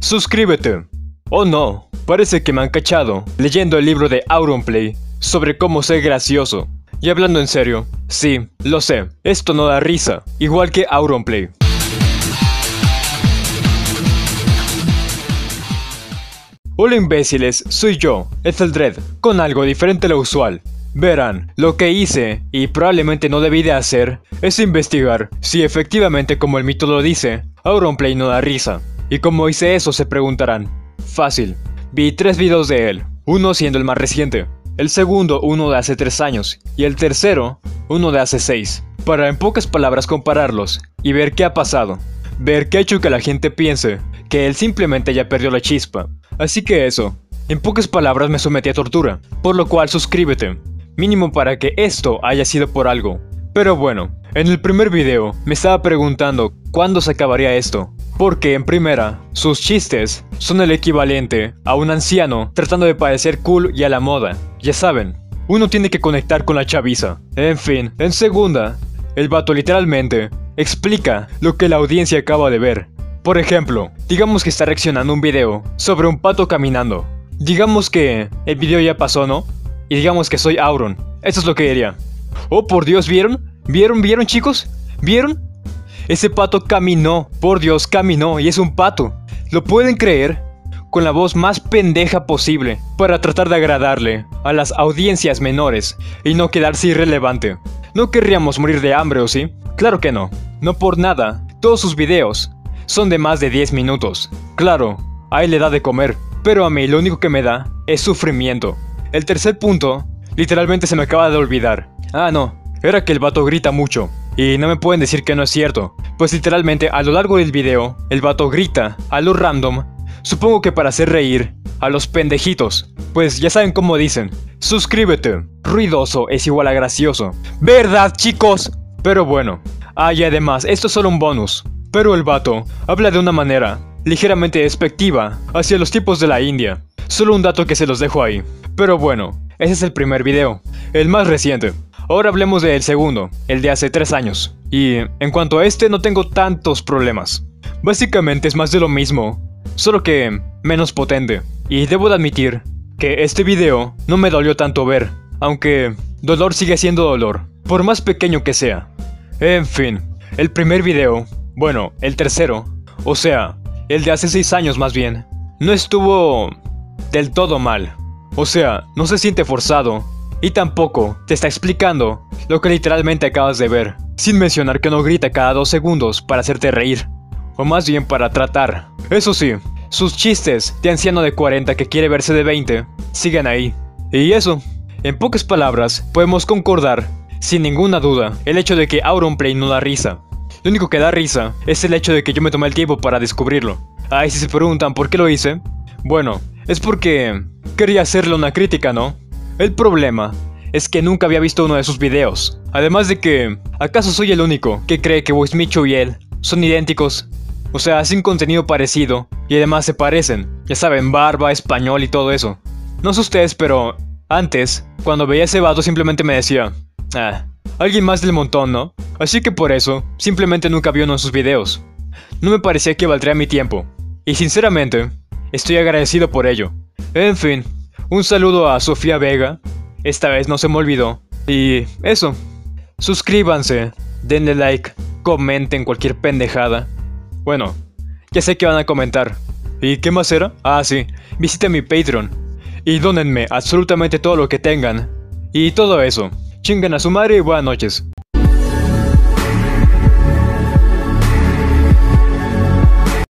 Suscríbete. Oh no, parece que me han cachado leyendo el libro de Auronplay sobre cómo ser gracioso. Y hablando en serio, sí, lo sé, esto no da risa, igual que Auronplay. Hola imbéciles, soy yo, Etheldred, con algo diferente a lo usual. Verán, lo que hice, y probablemente no debí de hacer, es investigar si efectivamente como el mito lo dice, Auronplay no da risa. Y como hice eso se preguntarán. Fácil, vi tres videos de él, uno siendo el más reciente, el segundo uno de hace tres años, y el tercero uno de hace seis, para en pocas palabras compararlos y ver qué ha pasado, ver qué ha hecho que la gente piense que él simplemente ya perdió la chispa. Así que eso, en pocas palabras me sometí a tortura, por lo cual suscríbete, mínimo para que esto haya sido por algo. Pero bueno, en el primer video me estaba preguntando cuándo se acabaría esto, porque en primera, sus chistes son el equivalente a un anciano tratando de parecer cool y a la moda. Ya saben, uno tiene que conectar con la chaviza. En fin, en segunda, el vato literalmente explica lo que la audiencia acaba de ver. Por ejemplo, digamos que está reaccionando un video sobre un pato caminando. Digamos que el video ya pasó, ¿no? Y digamos que soy Auron. Eso es lo que diría. Oh, por Dios, ¿vieron? ¿Vieron, vieron chicos? ¿Vieron? Ese pato caminó, por Dios, caminó y es un pato. ¿Lo pueden creer? Con la voz más pendeja posible, para tratar de agradarle a las audiencias menores y no quedarse irrelevante. ¿No querríamos morir de hambre o sí? Claro que no. No por nada. Todos sus videos son de más de 10 minutos. Claro, ahí le da de comer, pero a mí lo único que me da es sufrimiento. El tercer punto, literalmente se me acaba de olvidar. Ah, no, era que el vato grita mucho. Y no me pueden decir que no es cierto, pues literalmente a lo largo del video, el vato grita a lo random, supongo que para hacer reír a los pendejitos. Pues ya saben cómo dicen, suscríbete, ruidoso es igual a gracioso. ¿Verdad chicos? Pero bueno, ah además, esto es solo un bonus. Pero el vato habla de una manera ligeramente despectiva hacia los tipos de la India. Solo un dato que se los dejo ahí. Pero bueno, ese es el primer video, el más reciente. Ahora hablemos del segundo, el de hace 3 años. Y en cuanto a este no tengo tantos problemas. Básicamente es más de lo mismo, solo que menos potente. Y debo de admitir que este video no me dolió tanto ver, aunque dolor sigue siendo dolor, por más pequeño que sea. En fin, el primer video bueno, el tercero, o sea, el de hace 6 años más bien, no estuvo del todo mal. O sea, no se siente forzado. Y tampoco te está explicando lo que literalmente acabas de ver, sin mencionar que no grita cada dos segundos para hacerte reír, o más bien para tratar. Eso sí, sus chistes de anciano de 40 que quiere verse de 20 siguen ahí. Y eso, en pocas palabras, podemos concordar, sin ninguna duda, el hecho de que Auronplay no da risa. Lo único que da risa es el hecho de que yo me tomé el tiempo para descubrirlo. Ay, si se preguntan por qué lo hice, bueno, es porque quería hacerle una crítica, ¿no? El problema es que nunca había visto uno de sus videos. Además de que, ¿acaso soy el único que cree que Wismicho y él son idénticos? O sea, hacen contenido parecido y además se parecen. Ya saben, barba, español y todo eso. No sé ustedes, pero antes, cuando veía ese vato simplemente me decía, ah, alguien más del montón, ¿no? Así que por eso, simplemente nunca vi uno de sus videos. No me parecía que valdría mi tiempo. Y sinceramente, estoy agradecido por ello. En fin, un saludo a Sofía Vega. Esta vez no se me olvidó. Y eso. Suscríbanse, denle like, comenten cualquier pendejada. Bueno, ya sé que van a comentar. ¿Y qué más era? Ah, sí, visiten mi Patreon. Y dónenme absolutamente todo lo que tengan. Y todo eso. Chingan a su madre y buenas noches.